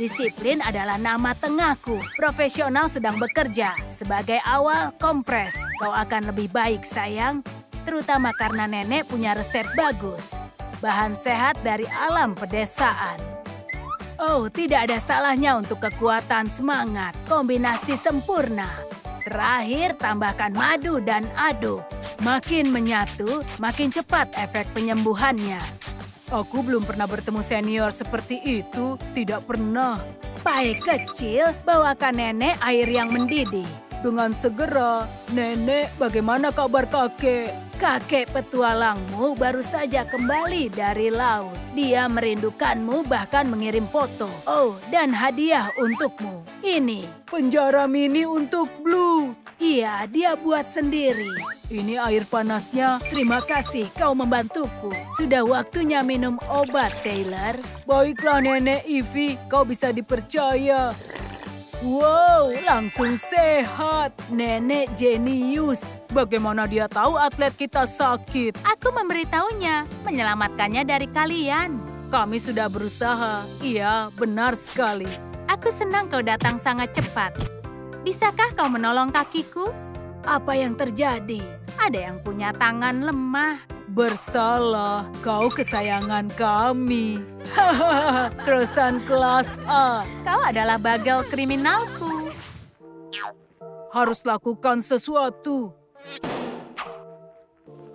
Disiplin adalah nama tengahku. Profesional sedang bekerja. Sebagai awal, kompres. Kau akan lebih baik, sayang. Terutama karena nenek punya resep bagus. Bahan sehat dari alam pedesaan. Oh, tidak ada salahnya untuk kekuatan semangat. Kombinasi sempurna. Terakhir, tambahkan madu dan aduk. Makin menyatu, makin cepat efek penyembuhannya. Aku belum pernah bertemu senior seperti itu, tidak pernah. Pai kecil, bawakan nenek air yang mendidih. Dengan segera, nenek bagaimana kabar kakek? Kakek petualangmu baru saja kembali dari laut. Dia merindukanmu bahkan mengirim foto. Oh, dan hadiah untukmu. Ini, penjara mini untuk Blue. Iya, dia buat sendiri. Ini air panasnya. Terima kasih kau membantuku. Sudah waktunya minum obat, Taylor. Baiklah, Nenek Ivy. Kau bisa dipercaya. Wow, langsung sehat. Nenek jenius. Bagaimana dia tahu atlet kita sakit? Aku memberitahunya, menyelamatkannya dari kalian. Kami sudah berusaha. Iya, benar sekali. Aku senang kau datang sangat cepat. Bisakah kau menolong kakiku? Apa yang terjadi? Ada yang punya tangan lemah. Bersalah, kau kesayangan kami. Hahaha, terusan kelas A. Kau adalah bagel kriminalku. Harus lakukan sesuatu.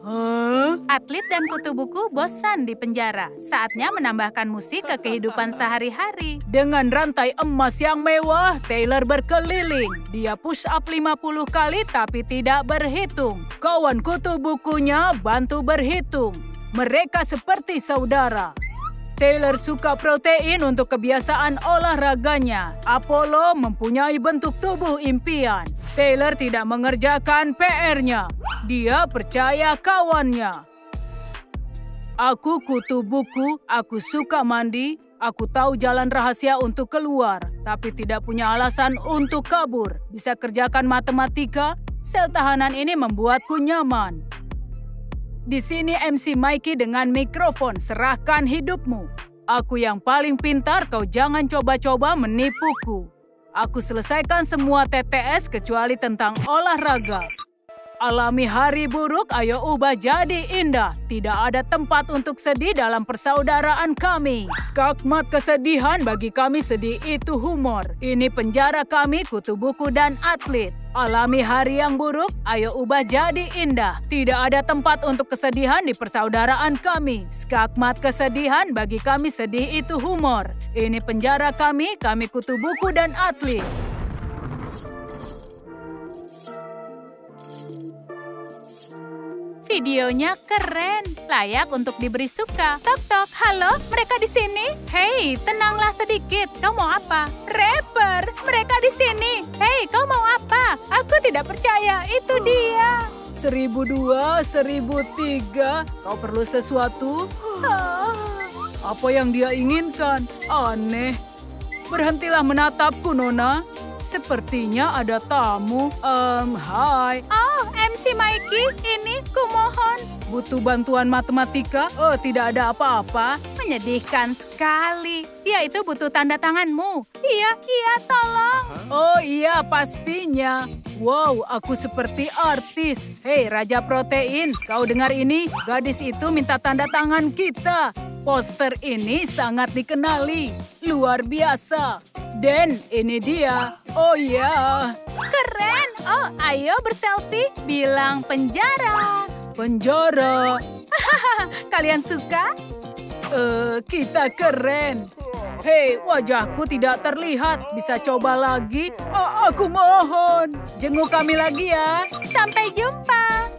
Huh? Atlet dan kutu buku bosan di penjara. Saatnya menambahkan musik ke kehidupan sehari-hari. Dengan rantai emas yang mewah, Taylor berkeliling. Dia push up 50 kali tapi tidak berhitung. Kawan kutu bukunya bantu berhitung. Mereka seperti saudara. Taylor suka protein untuk kebiasaan olahraganya. Apollo mempunyai bentuk tubuh impian. Taylor tidak mengerjakan PR-nya. Dia percaya kawannya. Aku kutu buku, aku suka mandi, aku tahu jalan rahasia untuk keluar, tapi tidak punya alasan untuk kabur. Bisa kerjakan matematika, sel tahanan ini membuatku nyaman. Di sini MC Mikey dengan mikrofon, serahkan hidupmu. Aku yang paling pintar, kau jangan coba-coba menipuku. Aku selesaikan semua TTS kecuali tentang olahraga. Alami hari buruk, ayo ubah jadi indah. Tidak ada tempat untuk sedih dalam persaudaraan kami. Skakmat kesedihan bagi kami sedih itu humor. Ini penjara kami, kutu buku dan atlet. Alami hari yang buruk, ayo ubah jadi indah. Tidak ada tempat untuk kesedihan di persaudaraan kami. Skakmat kesedihan bagi kami sedih itu humor. Ini penjara kami, kami kutu buku dan atlet. Videonya keren, layak untuk diberi suka. Tok tok, halo, mereka di sini? Hei, tenanglah sedikit. Kau mau apa? Rapper, mereka di sini. Hei, kau mau apa? Aku tidak percaya, itu dia. Seribu dua, seribu tiga. Kau perlu sesuatu? Apa yang dia inginkan? Aneh. Berhentilah menatapku, Nona. Sepertinya ada tamu. Um, hai. MC Mikey, ini kumohon. Butuh bantuan matematika? Oh, tidak ada apa-apa. Menyedihkan sekali. Dia itu butuh tanda tanganmu. Iya, iya, tolong. Oh iya, pastinya. Wow, aku seperti artis. Hei, Raja Protein, kau dengar ini? Gadis itu minta tanda tangan kita. Poster ini sangat dikenali. Luar biasa. Dan ini dia. Oh ya. Keren. Oh, ayo berselfie. Bilang penjara. Penjara. Kalian suka? Eh, uh, kita keren. Hei, wajahku tidak terlihat. Bisa coba lagi? Oh, aku mohon. Jenguk kami lagi ya. Sampai jumpa.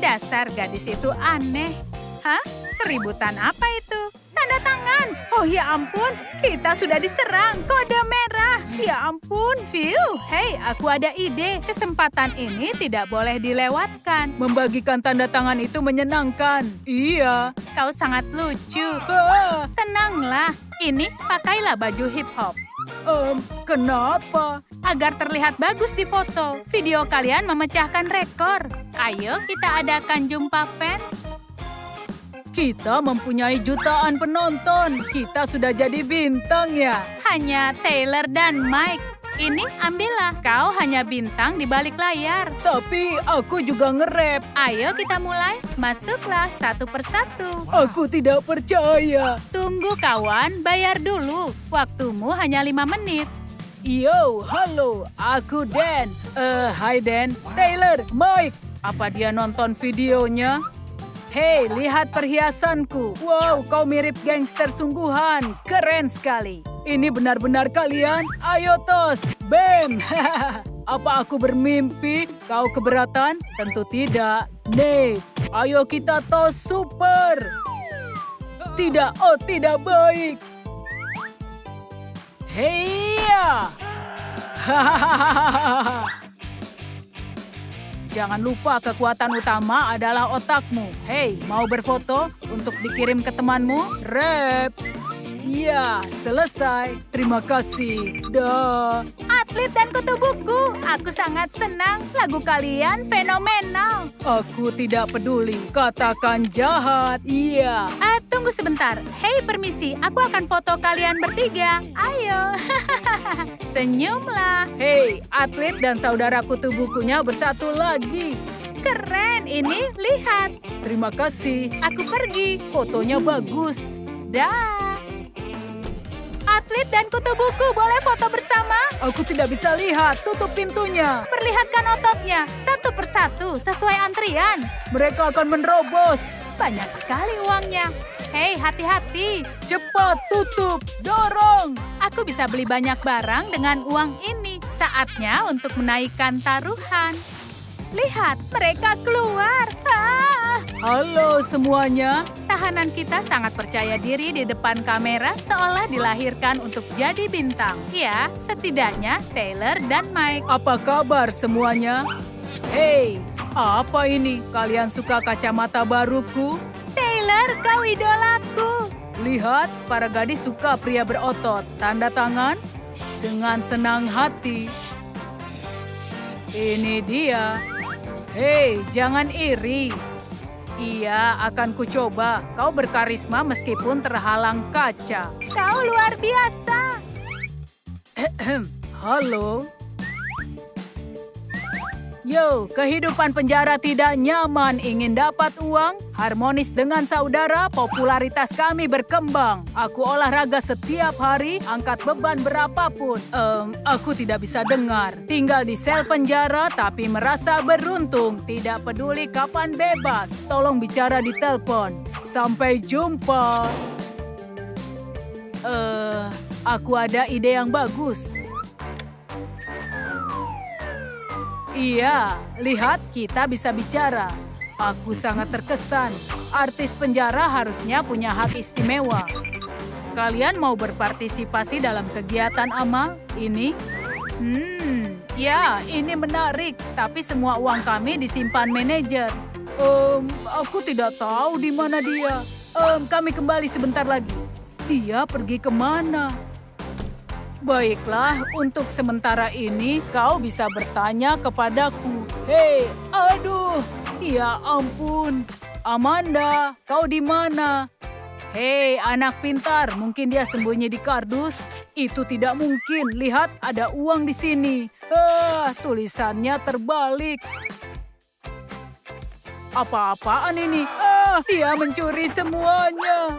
Dasar gadis itu aneh. Hah? Keributan apa itu? Tanda tangan. Oh ya ampun, kita sudah diserang. Kode merah. Ya ampun, Phil. Hei, aku ada ide. Kesempatan ini tidak boleh dilewatkan. Membagikan tanda tangan itu menyenangkan. Iya. Kau sangat lucu. Ah. Tenanglah. Ini pakailah baju hip hop. Um, kenapa? Agar terlihat bagus di foto. Video kalian memecahkan rekor. Ayo kita adakan jumpa fans. Kita mempunyai jutaan penonton. Kita sudah jadi bintang ya. Hanya Taylor dan Mike. Ini ambillah, kau hanya bintang di balik layar. Tapi aku juga nge-rap. Ayo kita mulai, masuklah satu persatu. Aku tidak percaya. Tunggu kawan, bayar dulu. Waktumu hanya lima menit. Yo, halo, aku Dan. Eh, uh, hai Dan. Taylor, Mike. Apa dia nonton videonya? Hei, lihat perhiasanku. Wow, kau mirip gangster sungguhan. Keren sekali. Ini benar-benar kalian? Ayo tos, bam. Apa aku bermimpi? Kau keberatan? Tentu tidak. Nate, ayo kita tos super. Tidak, oh tidak baik. Heya! Jangan lupa kekuatan utama adalah otakmu. Hei, mau berfoto untuk dikirim ke temanmu? Rap! Ya, selesai. Terima kasih. Dah. Atlet dan kutu buku. Aku sangat senang. Lagu kalian fenomenal. Aku tidak peduli. Katakan jahat. Iya. Tunggu sebentar. Hei, permisi. Aku akan foto kalian bertiga. Ayo. Senyumlah. Hei, atlet dan saudara kutu bukunya bersatu lagi. Keren, ini lihat. Terima kasih. Aku pergi. Fotonya bagus. Dah. Atlet dan kutu buku boleh foto bersama? Aku tidak bisa lihat. Tutup pintunya. Perlihatkan ototnya. Satu persatu sesuai antrian. Mereka akan menerobos. Banyak sekali uangnya. Hei, hati-hati. Cepat tutup. Dorong. Aku bisa beli banyak barang dengan uang ini. Saatnya untuk menaikkan taruhan. Lihat, mereka keluar. Ah. Halo semuanya. Tahanan kita sangat percaya diri di depan kamera seolah dilahirkan untuk jadi bintang. Ya, setidaknya Taylor dan Mike. Apa kabar semuanya? Hei, apa ini? Kalian suka kacamata baruku? Taylor, kau idolaku. Lihat, para gadis suka pria berotot. Tanda tangan dengan senang hati. Ini dia. Hei, jangan iri. Iya, akan kucoba. Kau berkarisma meskipun terhalang kaca. Kau luar biasa. Halo. Yo, kehidupan penjara tidak nyaman. Ingin dapat uang? Harmonis dengan saudara, popularitas kami berkembang. Aku olahraga setiap hari, angkat beban berapapun. Um, aku tidak bisa dengar. Tinggal di sel penjara, tapi merasa beruntung. Tidak peduli kapan bebas. Tolong bicara di telepon. Sampai jumpa. Eh, uh, aku ada ide yang bagus. Iya, lihat kita bisa bicara. Aku sangat terkesan. Artis penjara harusnya punya hak istimewa. Kalian mau berpartisipasi dalam kegiatan amal ini? Hmm, ya ini menarik. Tapi semua uang kami disimpan manajer. Um, aku tidak tahu di mana dia. Um, kami kembali sebentar lagi. Dia pergi ke mana? Baiklah, untuk sementara ini kau bisa bertanya kepadaku. Hei, aduh, ya ampun. Amanda, kau di mana? Hei, anak pintar, mungkin dia sembunyi di kardus. Itu tidak mungkin. Lihat, ada uang di sini. Ah, tulisannya terbalik. Apa-apaan ini? Ah, dia mencuri semuanya.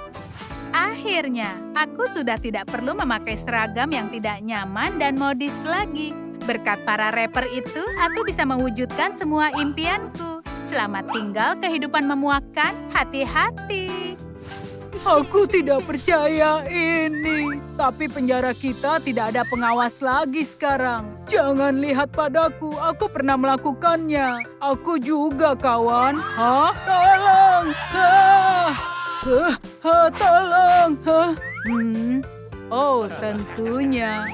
Akhirnya, aku sudah tidak perlu memakai seragam yang tidak nyaman dan modis lagi. Berkat para rapper itu, aku bisa mewujudkan semua impianku. Selamat tinggal kehidupan memuakkan, hati-hati. Aku tidak percaya ini. Tapi penjara kita tidak ada pengawas lagi sekarang. Jangan lihat padaku, aku pernah melakukannya. Aku juga, kawan. Hah? Tolong! Ah! Huh, huh, tolong. Huh. Hmm. Oh, tentunya.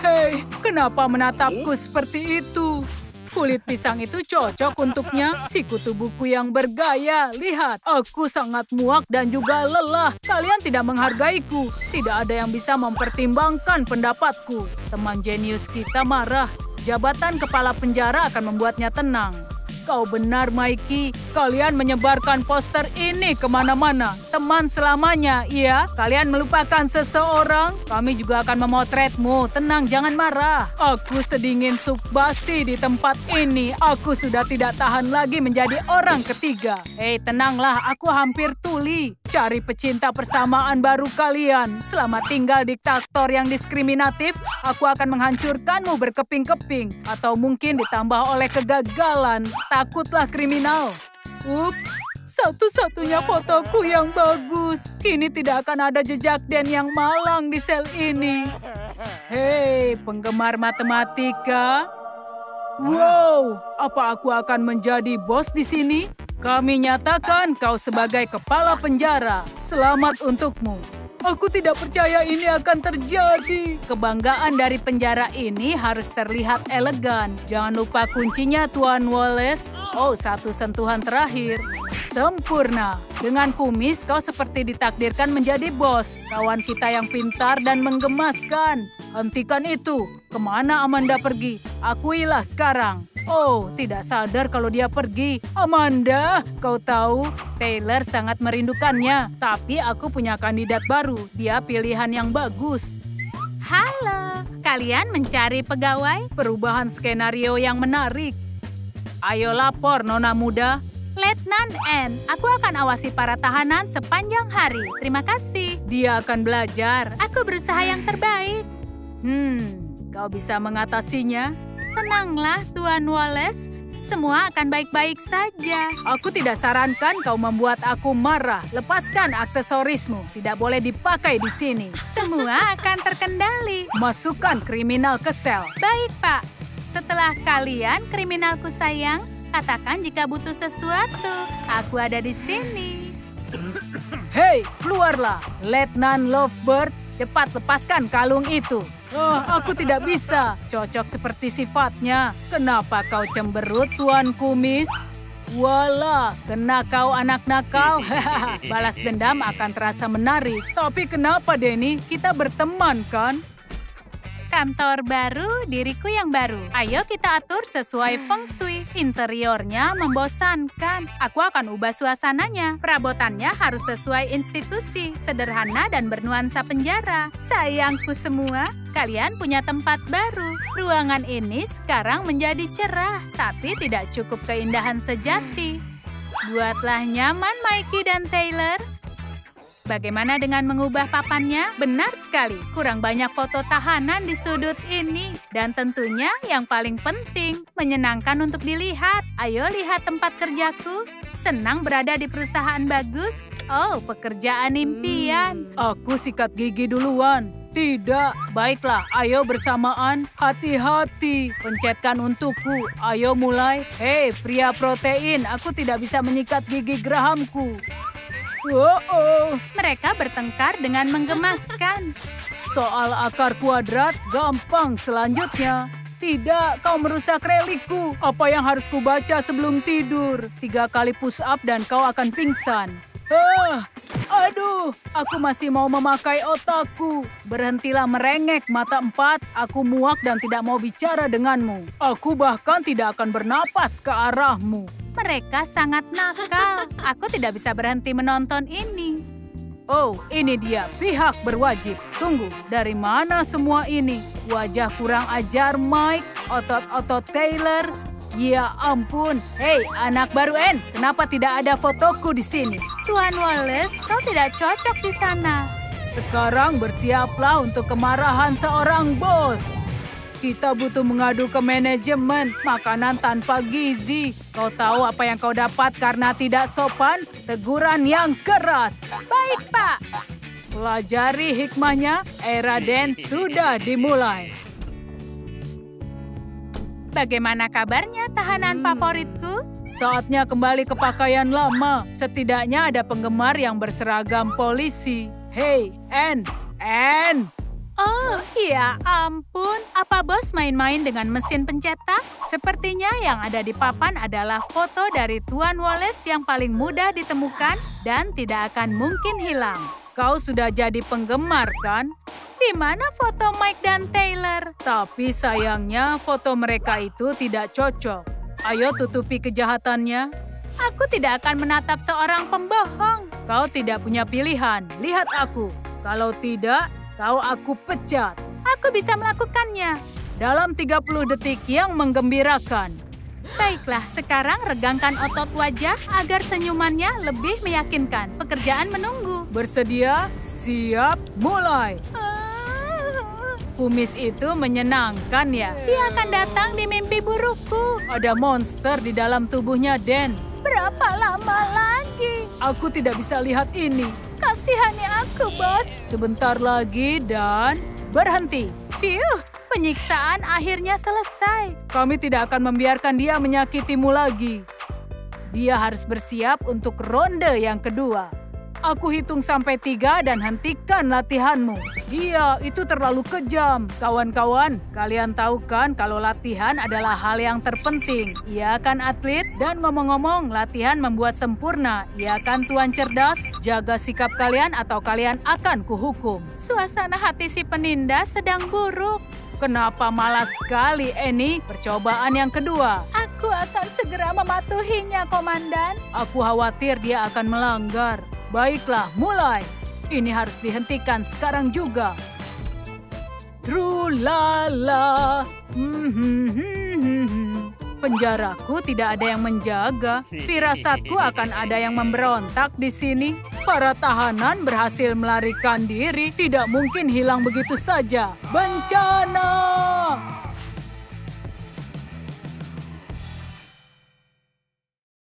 Hei, kenapa menatapku seperti itu? Kulit pisang itu cocok untuknya. Si kutu buku yang bergaya. Lihat, aku sangat muak dan juga lelah. Kalian tidak menghargaiku. Tidak ada yang bisa mempertimbangkan pendapatku. Teman jenius kita marah. Jabatan kepala penjara akan membuatnya tenang. Kau benar, Mikey. Kalian menyebarkan poster ini ke mana-mana. Teman selamanya, iya. Kalian melupakan seseorang. Kami juga akan memotretmu. Tenang, jangan marah. Aku sedingin sup basi di tempat ini. Aku sudah tidak tahan lagi menjadi orang ketiga. Hei, tenanglah. Aku hampir tuli. Cari pecinta persamaan baru kalian. Selamat tinggal diktator yang diskriminatif. Aku akan menghancurkanmu berkeping-keping. Atau mungkin ditambah oleh kegagalan. Takutlah kriminal. Ups, satu-satunya fotoku yang bagus. Kini tidak akan ada jejak Dan yang malang di sel ini. Hei, penggemar matematika. Wow, apa aku akan menjadi bos di sini? Kami nyatakan kau sebagai kepala penjara. Selamat untukmu. Aku tidak percaya ini akan terjadi. Kebanggaan dari penjara ini harus terlihat elegan. Jangan lupa kuncinya, Tuan Wallace. Oh, satu sentuhan terakhir. Sempurna. Dengan kumis, kau seperti ditakdirkan menjadi bos. Kawan kita yang pintar dan menggemaskan. Hentikan itu. Ke mana Amanda pergi? Akuilah sekarang. Oh, tidak sadar kalau dia pergi. Amanda, kau tahu, Taylor sangat merindukannya. Tapi aku punya kandidat baru. Dia pilihan yang bagus. Halo, kalian mencari pegawai? Perubahan skenario yang menarik. Ayo lapor, Nona muda. Letnan N, aku akan awasi para tahanan sepanjang hari. Terima kasih. Dia akan belajar. Aku berusaha yang terbaik. Hmm, kau bisa mengatasinya? Tenanglah, Tuan Wallace. Semua akan baik-baik saja. Aku tidak sarankan kau membuat aku marah. Lepaskan aksesorismu. Tidak boleh dipakai di sini. Semua akan terkendali. Masukkan kriminal ke sel. Baik, Pak. Setelah kalian, kriminalku sayang, katakan jika butuh sesuatu. Aku ada di sini. Hei, keluarlah. Letnan Lovebird, cepat lepaskan kalung itu. Oh, aku tidak bisa. Cocok seperti sifatnya. Kenapa kau cemberut, Tuan Kumis? Walah, kena kau anak nakal. Balas dendam akan terasa menarik. Tapi kenapa, Denny? Kita berteman, kan? Kantor baru, diriku yang baru. Ayo kita atur sesuai feng shui. Interiornya membosankan. Aku akan ubah suasananya. Perabotannya harus sesuai institusi, sederhana dan bernuansa penjara. Sayangku semua, kalian punya tempat baru. Ruangan ini sekarang menjadi cerah, tapi tidak cukup keindahan sejati. Buatlah nyaman Mikey dan Taylor. Bagaimana dengan mengubah papannya? Benar sekali, kurang banyak foto tahanan di sudut ini. Dan tentunya yang paling penting, menyenangkan untuk dilihat. Ayo lihat tempat kerjaku. Senang berada di perusahaan bagus. Oh, pekerjaan impian. Aku sikat gigi duluan. Tidak, baiklah. Ayo bersamaan. Hati-hati. Pencetkan untukku. Ayo mulai. Hei, pria protein. Aku tidak bisa menyikat gigi gerahamku. Oh. Mereka bertengkar dengan menggemaskan. Soal akar kuadrat, gampang selanjutnya. Tidak, kau merusak relikku. Apa yang harus kubaca sebelum tidur? Tiga kali push up dan kau akan pingsan. Ah, aduh, aku masih mau memakai otakku. Berhentilah merengek mata empat. Aku muak dan tidak mau bicara denganmu. Aku bahkan tidak akan bernapas ke arahmu. Mereka sangat nakal. Aku tidak bisa berhenti menonton ini. Oh, ini dia pihak berwajib. Tunggu, dari mana semua ini? Wajah kurang ajar Mike, otot-otot Taylor. Ya ampun, hei anak baru N, kenapa tidak ada fotoku di sini? Tuan Wallace, kau tidak cocok di sana. Sekarang bersiaplah untuk kemarahan seorang bos. Kita butuh mengadu ke manajemen makanan tanpa gizi. Kau tahu apa yang kau dapat karena tidak sopan? Teguran yang keras. Baik, Pak. Pelajari hikmahnya, era dance sudah dimulai. Bagaimana kabarnya tahanan favoritku? Saatnya kembali ke pakaian lama. Setidaknya ada penggemar yang berseragam polisi. Hei, Anne, Anne, Oh, ya ampun. Apa bos main-main dengan mesin pencetak? Sepertinya yang ada di papan adalah foto dari Tuan Wallace yang paling mudah ditemukan dan tidak akan mungkin hilang. Kau sudah jadi penggemar, kan? Di mana foto Mike dan Taylor? Tapi sayangnya foto mereka itu tidak cocok. Ayo tutupi kejahatannya. Aku tidak akan menatap seorang pembohong. Kau tidak punya pilihan. Lihat aku. Kalau tidak, kau aku pecat. Aku bisa melakukannya. Dalam 30 detik yang menggembirakan. Baiklah, sekarang regangkan otot wajah agar senyumannya lebih meyakinkan. Pekerjaan menunggu. Bersedia? Siap? Mulai! Kumis itu menyenangkan ya. Dia akan datang di mimpi burukku. Ada monster di dalam tubuhnya, Den. Berapa lama lagi? Aku tidak bisa lihat ini. Kasihani aku, bos. Sebentar lagi dan berhenti. Fiuh, penyiksaan akhirnya selesai. Kami tidak akan membiarkan dia menyakitimu lagi. Dia harus bersiap untuk ronde yang kedua. Aku hitung sampai tiga dan hentikan latihanmu. Dia itu terlalu kejam. Kawan-kawan, kalian tahu kan kalau latihan adalah hal yang terpenting. Iya kan atlet? Dan ngomong-ngomong, latihan membuat sempurna. Iya kan tuan cerdas? Jaga sikap kalian atau kalian akan kuhukum. Suasana hati si penindas sedang buruk. Kenapa malas sekali, Eni? Percobaan yang kedua. Aku akan segera mematuhinya, Komandan. Aku khawatir dia akan melanggar. Baiklah, mulai. Ini harus dihentikan sekarang juga. Trulala. Penjaraku tidak ada yang menjaga. Firasatku akan ada yang memberontak di sini. Para tahanan berhasil melarikan diri, tidak mungkin hilang begitu saja. Bencana!